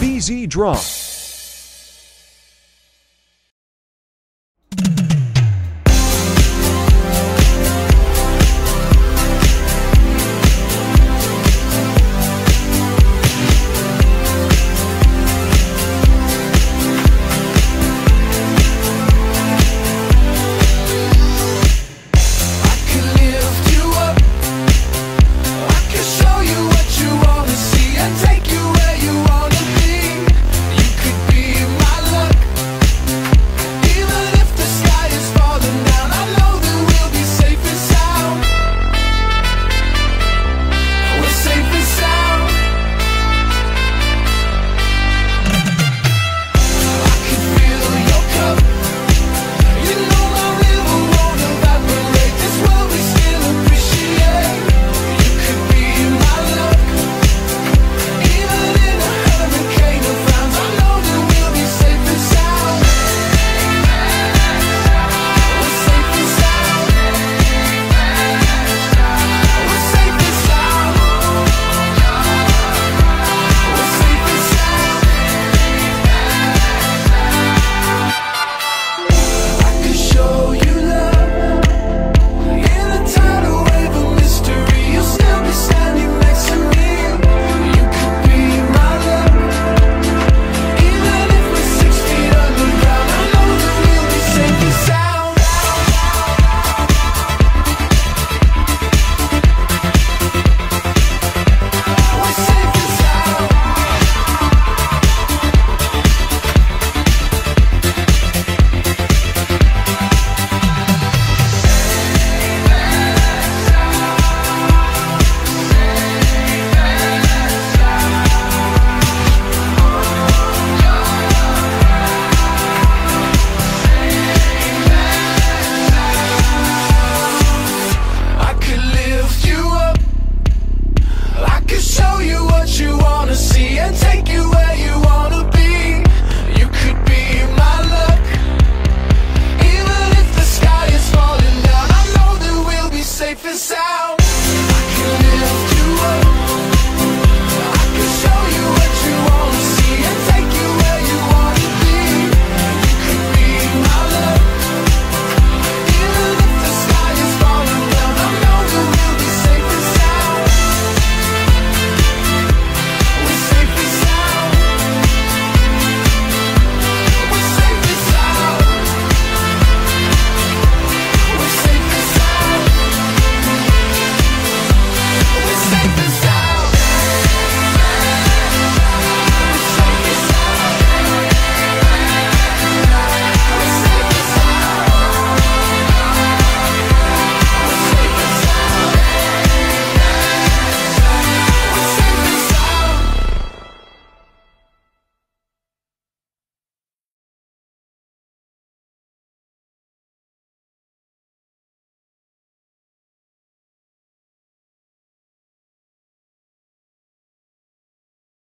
BZ Draw. the sound.